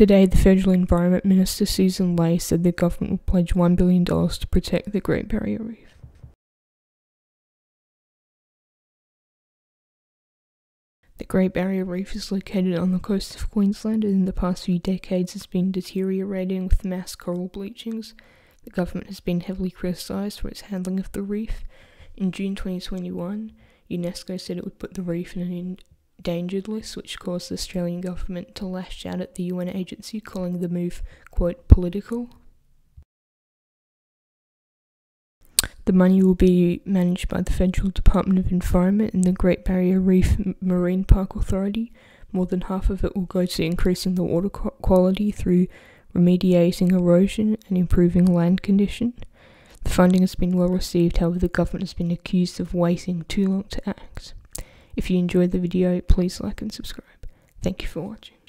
Today, the Federal Environment Minister Susan Ley said the government will pledge $1 billion to protect the Great Barrier Reef. The Great Barrier Reef is located on the coast of Queensland and in the past few decades has been deteriorating with mass coral bleachings. The government has been heavily criticised for its handling of the reef. In June 2021, UNESCO said it would put the reef in an endangered list, which caused the Australian government to lash out at the UN agency, calling the move, quote, political. The money will be managed by the Federal Department of Environment and the Great Barrier Reef Marine Park Authority. More than half of it will go to increasing the water quality through remediating erosion and improving land condition. The funding has been well received, however, the government has been accused of waiting too long to act. If you enjoyed the video, please like and subscribe. Thank you for watching.